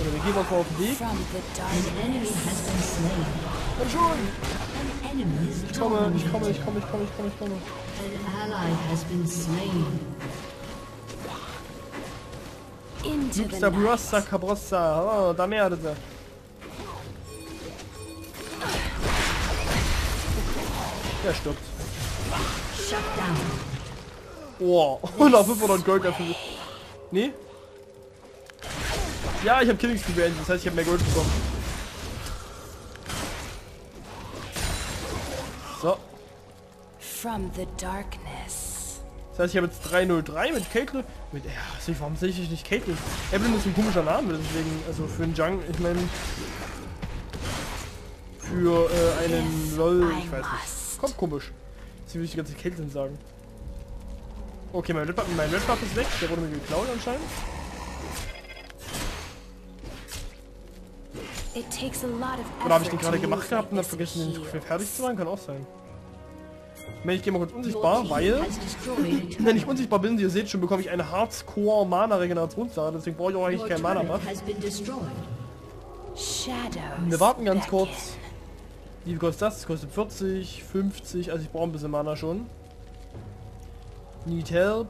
Oder wir gehen mal auf den Weg. Komm schon! Ich komme, ich komme, ich komme, ich komme, ich komme, ich komme. Night. Brossa Cabrossa. Oh, da merde. Der stirbt. Shut down. Oh, und auf 500 Gold dafür. Nee? Ja, ich habe Killing Spree beendet, das heißt, ich habe mehr Gold bekommen. So, From the darkness. das heißt, ich habe jetzt 303 mit Caitlyn. Mit, ja, warum sehe ich nicht Caitlyn? Evelyn ist ein komischer Name, deswegen, also für einen Jung, ich meine, für äh, einen LOL, ich weiß nicht. Kommt komisch. Jetzt will ich die ganze Caitlyn sagen. Okay, mein Red mein Red ist weg, der wurde mir geklaut anscheinend. Oder habe ich den gerade gemacht gehabt und this vergessen, den fertig zu machen? Kann auch sein. Meine, ich gehe mal kurz unsichtbar, weil, wenn ich unsichtbar bin, wie ihr seht schon, bekomme ich eine Hardcore Mana Regenerationssache, deswegen brauche ich auch eigentlich Your keinen Mana turret Buff. has been destroyed. Shadows Wir warten ganz kurz. Wie viel kostet das? Das kostet 40, 50, also ich brauche ein bisschen Mana schon. Need help.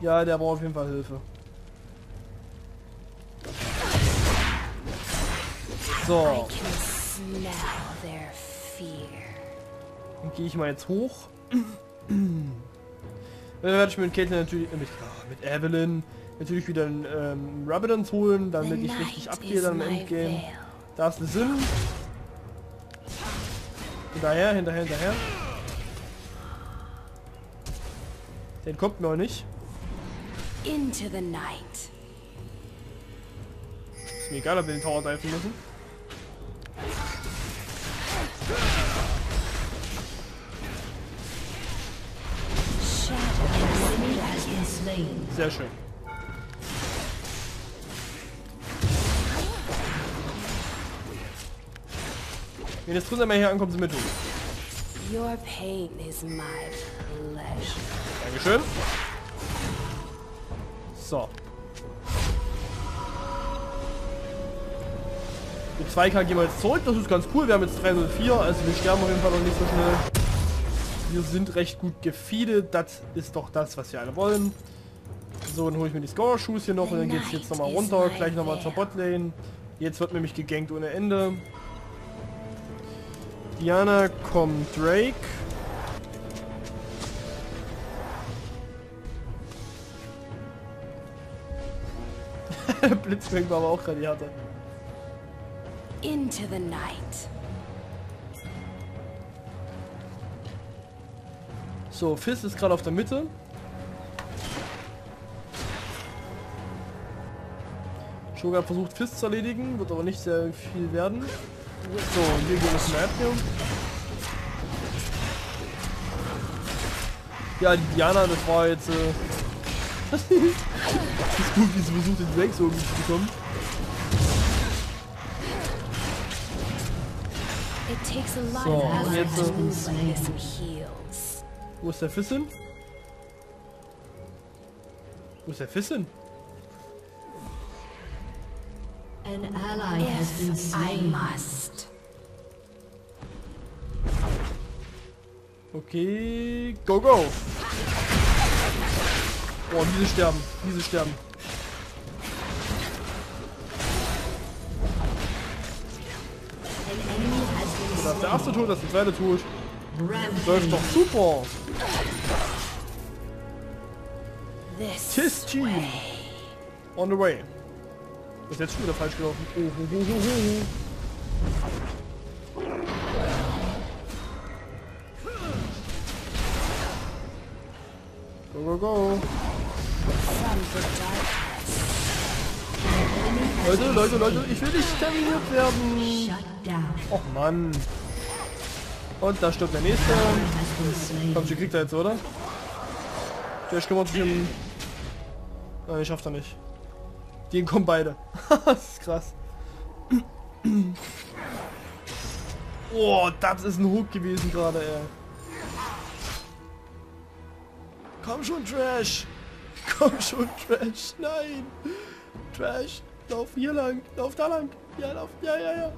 Ja, der braucht auf jeden Fall Hilfe. So, can smell their fear. dann gehe ich mal jetzt hoch. Dann werde ich mit Caitlyn natürlich, äh, mit, mit Evelyn natürlich wieder einen ähm, Rabidance holen, damit ich richtig abgehe dann im Endgame. Da ist der Sinn. Hinterher, hinterher, hinterher. Den kommt mir auch nicht. Into the night. Ist mir egal, ob wir den Tower diven müssen. Sehr schön. Wenn jetzt drunter mal hier ankommt, sind wir tot. Your pain is my pleasure. Dankeschön. So. Mit 2K gehen wir jetzt zurück, das ist ganz cool. Wir haben jetzt 304, also wir sterben auf jeden Fall noch nicht so schnell. Wir sind recht gut gefeedet, das ist doch das, was wir alle wollen. So, dann hole ich mir die Score-Shoes hier noch und dann geht es jetzt nochmal runter, gleich nochmal zur Botlane. Jetzt wird nämlich gegankt ohne Ende. Diana kommt Drake. Blitzcrank war aber auch gerade die Härte. Into the night. So, Fizz ist gerade auf der Mitte. Shogun hat versucht Fizz zu erledigen, wird aber nicht sehr viel werden. So, und wir gehen ins Matthew. Ja, die Diana, das war jetzt... Äh das ist gut, wie sie versucht, den Drake so irgendwie zu bekommen. So, und jetzt, äh. Wo ist der Fizz hin? Wo ist der Fizz hin? An ally has been If I slain. must. Okay, go, go! Boah, diese sterben, diese sterben. Been Das ist der erste Tod, das ist der zweite Tod. Läuft doch super! This Tis Team! On the way. Ist jetzt schon wieder falsch gelaufen. Oh, oh, oh, oh, oh. Go, go, go! Leute, Leute, Leute, ich will nicht terminiert werden! Och Mann! Und da stirbt der nächste. Komm, sie kriegt er jetzt, oder? Der kümmert sich um... Nein, ich schaff da nicht. Die kommen beide. das ist krass. Oh, das ist ein Hook gewesen gerade, ey. Komm schon, Trash. Komm schon, Trash. Nein. Trash. Lauf hier lang. Lauf da lang. Ja, lauf. Ja, ja, ja.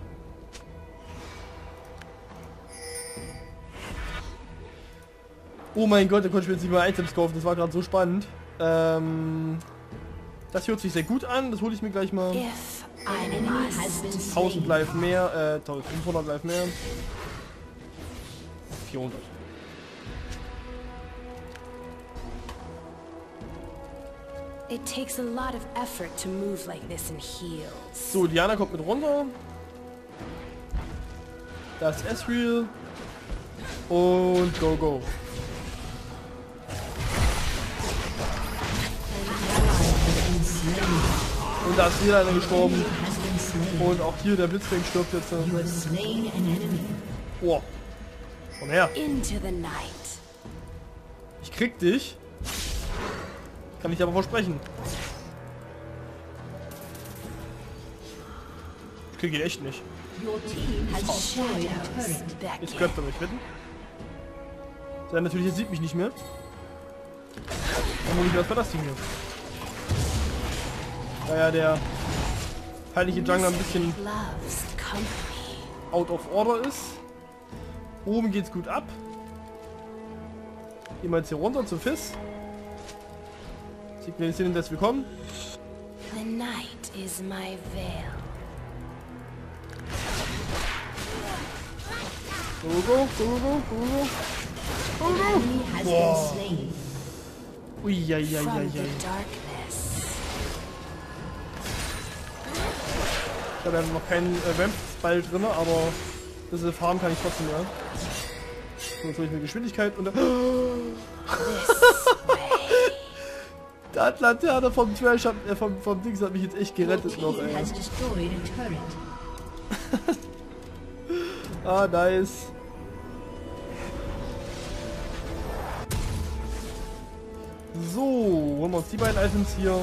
Oh mein Gott, da konnte ich mir jetzt nicht mal Items kaufen. Das war gerade so spannend. Ähm, das hört sich sehr gut an. Das hole ich mir gleich mal. If An I enemy must. has been 1000 slain. Live mehr, äh, 1500 Live mehr. 400. It takes a lot of effort to move like this in heels. So, Diana kommt mit runter. Das ist Ezreal. Und go, go. Da ist wieder einer gestorben. Und auch hier der Blitzkrieg stirbt jetzt. Boah. Komm her. Ich krieg dich. Kann ich aber versprechen. Ich krieg ihn echt nicht. Jetzt Beckett. köpft er mich, wetten? Sein natürlich, sieht mich nicht mehr. Dann muss ich das Ding hier? Da ja der heilige Jungler ein bisschen out of order ist. Oben geht's gut ab. Gehen wir jetzt hier runter zu Fizz. Signalisieren, dass wir kommen. The night is my veil. Go, go, go, go, go, go. Been slain. From Uiuiuiui. Habe ja noch keinen äh, Ramp-Ball drin, aber ein bisschen farmen kann ich trotzdem, ja. So, jetzt hole ich mir Geschwindigkeit und. Der Atlantianer vom Trash, hat, äh, vom, vom Dings hat mich jetzt echt gerettet noch, ey. Ah, nice. So, holen wir uns die beiden Items hier.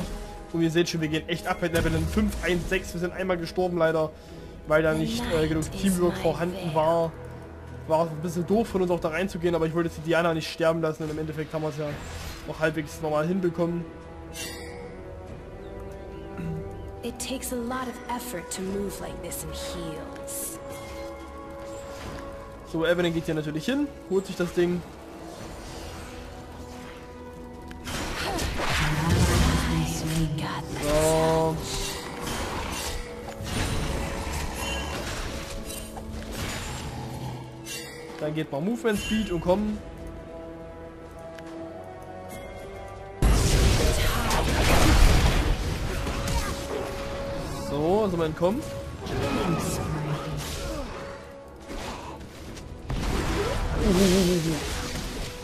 Und ihr seht schon, wir gehen echt ab mit Level 5, 1, 6. Wir sind einmal gestorben leider, weil da nicht äh, genug Teamwork vorhanden war. War ein bisschen doof von uns auch da reinzugehen, aber ich wollte jetzt die Diana nicht sterben lassen und im Endeffekt haben wir es ja noch halbwegs normal hinbekommen. It takes a lot of effort to move like this in heels. So, Evelyn geht hier natürlich hin, holt sich das Ding. Dann geht mal Movement Speed und kommen. So, sind wir entkommen.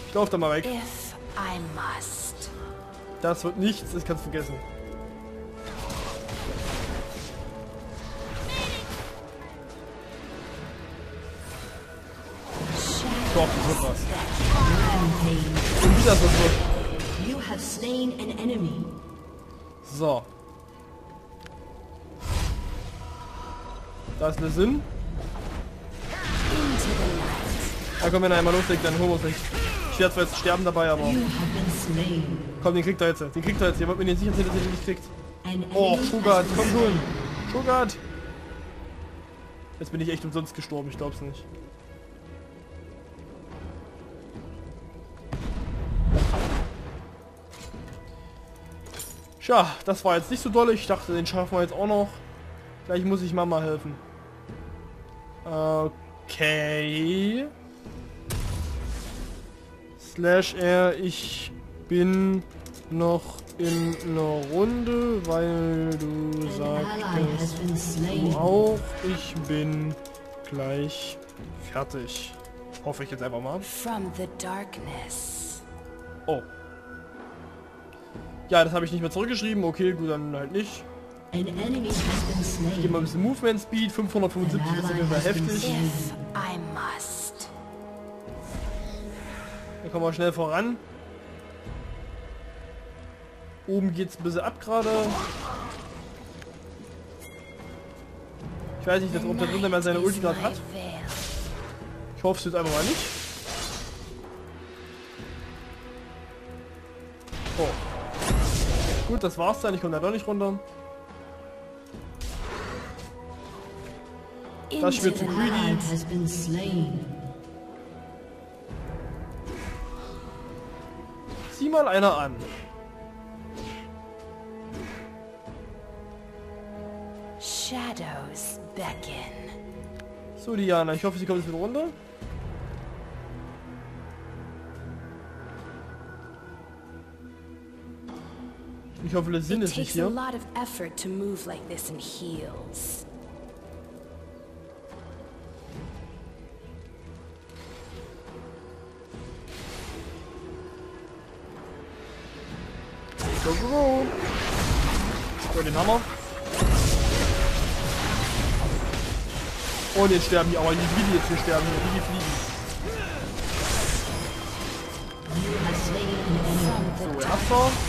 Ich lauf da mal weg. Das wird nichts, kannst du vergessen. Doch, das wird was. Rampage. Und wieder so wird. You have slain an enemy. So. Da ist eine Sinn. Da kommen wenn er einmal loslegt, dann holen wir uns nicht. Ich werde zwar jetzt sterben dabei, aber komm, den kriegt er jetzt. Den kriegt er jetzt. Ihr wollt mir nicht sicher sein, dass ihr den nicht kriegt. Oh, has komm schon. Schugart. Jetzt bin ich echt umsonst gestorben, ich glaub's nicht. Tja, das war jetzt nicht so doll. Ich dachte, den schaffen wir jetzt auch noch. Gleich muss ich Mama helfen. Okay. Slash R, ich bin noch in einer Runde, weil du slain. du auch. Ich bin gleich fertig. Hoffe ich jetzt einfach mal. From the darkness. Oh. Ja, das habe ich nicht mehr zurückgeschrieben. Okay, gut, dann halt nicht. Gehen wir slain. ein bisschen Movement Speed. 575 ist auf jeden Fall heftig. Dann kommen wir schnell voran. Oben geht's ein bisschen ab gerade. Ich weiß nicht, ob der dritte mal seine Ulti gerade hat. Ich hoffe es jetzt einfach mal nicht. Gut, das war's dann. Ich komme da doch nicht runter. Das wird zu greedy. Sieh mal einer an. Shadows beckon. So, Diana, ich hoffe, sie kommt jetzt wieder runter. Ich hoffe, der Sinn ist nicht hier. lot of effort to move like this in heels. Go, go, go. So, den Hammer. Und jetzt sterben die, aber wie die jetzt hier sterben, wie die fliegen. So, erster.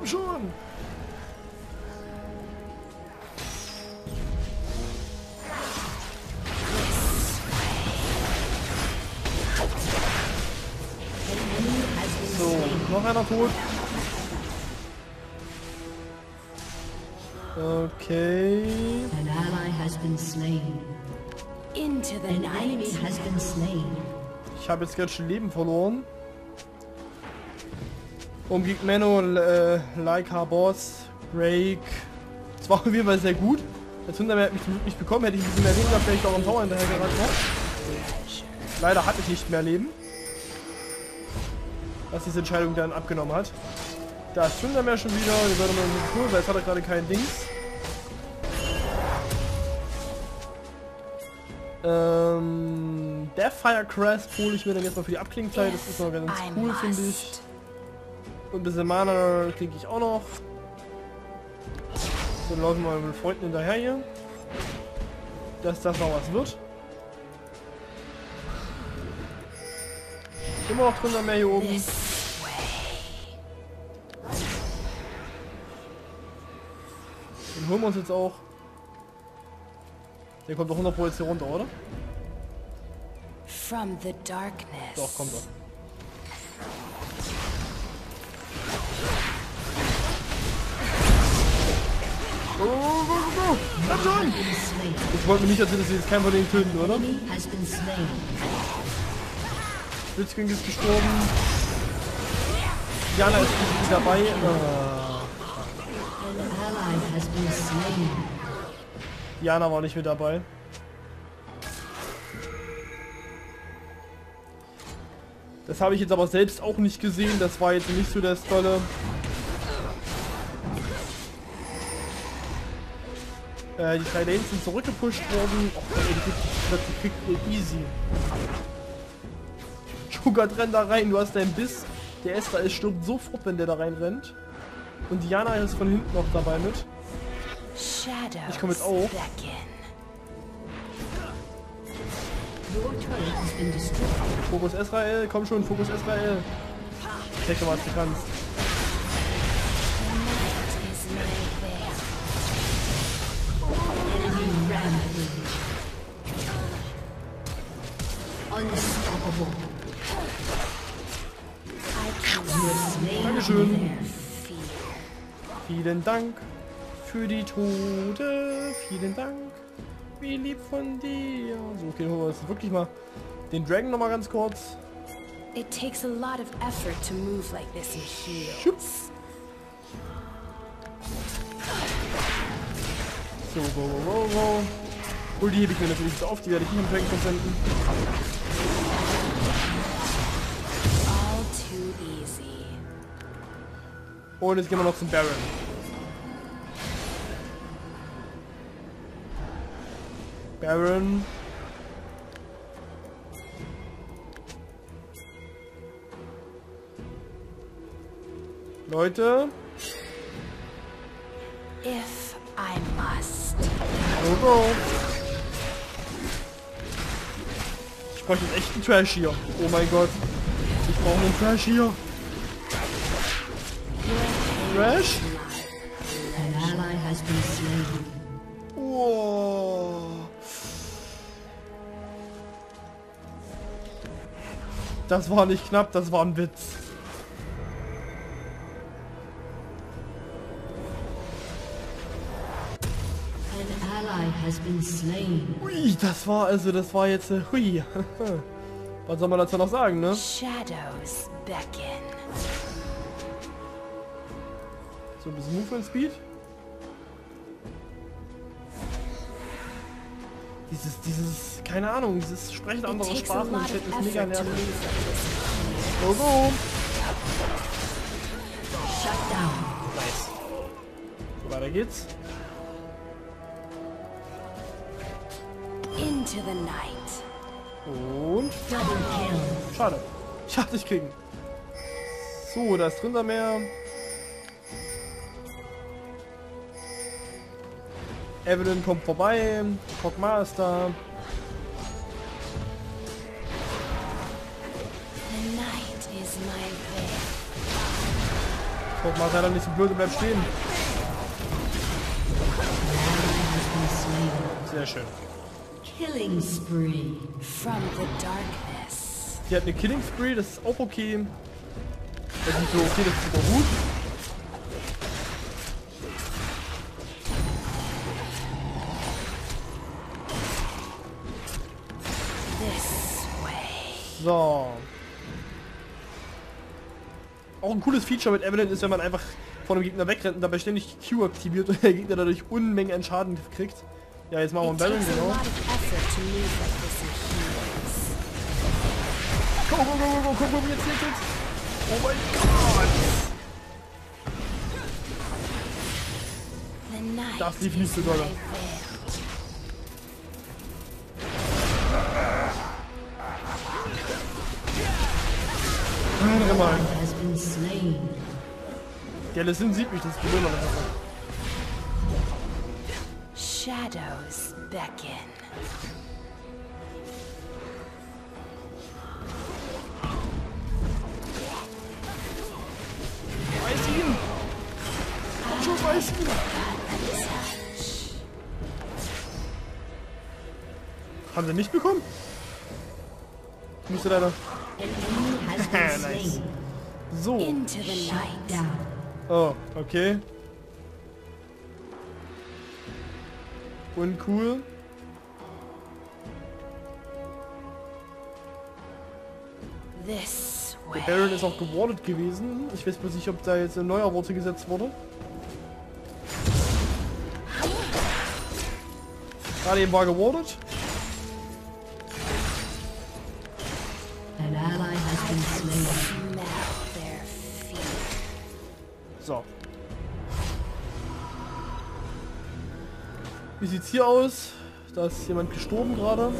Komm schon. So, noch einer tot. Okay. An ally has been slain. Into the An enemy has been slain. Ich habe jetzt ganz schön Leben verloren. Umgeht Menno, äh, Leica Boss, Rake. Das war auf jeden Fall sehr gut. Der Zundermeer hat mich zum Glück nicht bekommen. Hätte ich ein bisschen mehr Leben gehabt, wäre ich auch am Tower hinterher gerannt noch. Leider hatte ich nicht mehr Leben. Was diese Entscheidung dann abgenommen hat. Da ist Zundermeer schon wieder. Wir werden mal cool, weil jetzt hat er gerade kein Dings. Ähm, Deathfire Crest hole ich mir dann jetzt mal für die Abklingzeit. Das ist noch ganz cool, finde ich. Und ein bisschen Mana kriege ich auch noch. Dann laufen wir mal mit Freunden hinterher hier. Dass das noch was wird. Immer noch drin mehr hier oben. Den holen wir uns jetzt auch. Der kommt doch 100 Pro jetzt hier runter, oder? From the darkness. Doch, kommt doch. Komm schon! Ich wollte mir nicht erzählen, dass sie jetzt keinen von denen töten, oder? Blitzking ist gestorben. Jana ist nicht dabei. Äh. Jana war nicht mit dabei. Das habe ich jetzt aber selbst auch nicht gesehen. Das war jetzt nicht so das Tolle. Äh, die drei Lanes sind zurückgepusht worden. Och, ey, die kriegt, die kriegt ihr easy. Jugat rennt da rein. Du hast deinen Biss. Der Esther ist stirbt sofort, wenn der da reinrennt. Und Diana ist von hinten noch dabei mit. Ich komme jetzt auch. Fokus Israel, komm schon, Fokus Israel. Check mal, was du kannst. Dankeschön. Vielen Dank für die Tode. Vielen Dank. Wie lieb von dir. So, okay, holen wir uns wirklich mal den Dragon noch mal ganz kurz. It takes a lot of effort to move like this heels. Schubs. So, go, go, go, go. Hol die hebe ich mir natürlich jetzt auf, die werde ich nicht am Dragon versenden. Und jetzt gehen wir noch zum Baron. Baron. Leute, If I must. go go. Ich brauche jetzt echt einen Trash hier. Oh mein Gott. Ich brauche einen Trash hier. Trash? An ally has been slain. Das war nicht knapp, das war ein Witz. has been slain. Ui, das war also, das war jetzt, äh, hui. Was soll man dazu noch sagen, ne? Shadows beckon. So ein bisschen Movement Speed. Dieses, dieses, keine Ahnung, dieses Sprechen anderer Sprachen und of ist mega nervig. Go, go! Nice. So, weiter geht's. Into the night. Und, schade. Ich dachte, ich kriegen. So, da ist Evelyn kommt vorbei. Kog'Maw ist da. Kog'Maw ist leider nicht so blöd und bleibt stehen. Sehr schön. Killing spree. From the darkness. Die hat eine Killing Spree, das ist auch okay. Das ist so okay, das ist super gut. So. Auch ein cooles Feature mit Evelyn ist, wenn man einfach von dem Gegner wegrennt und dabei ständig Q aktiviert und der Gegner dadurch Unmengen an Schaden kriegt. Ja, jetzt machen wir einen a genau. Go, go, go, go, go, mal, wie jetzt jetzt, jetzt. Oh mein Gott. Das lief nicht so is Andere Mal. Der Lessin sieht mich, das ist der Sache. Shadows beckon. Weiß ihn! Schon, weiß ihn! Haben sie nicht bekommen? Ich musste leider... Nice. So. Oh, okay. Uncool. This Der. Baron ist auch gewardet gewesen. Ich weiß bloß nicht, ob da jetzt ein neuer Worte gesetzt wurde. Gerade eben war gewardet. Wie sieht's hier aus? Da ist jemand gestorben gerade.